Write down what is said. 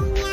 Yum, yum.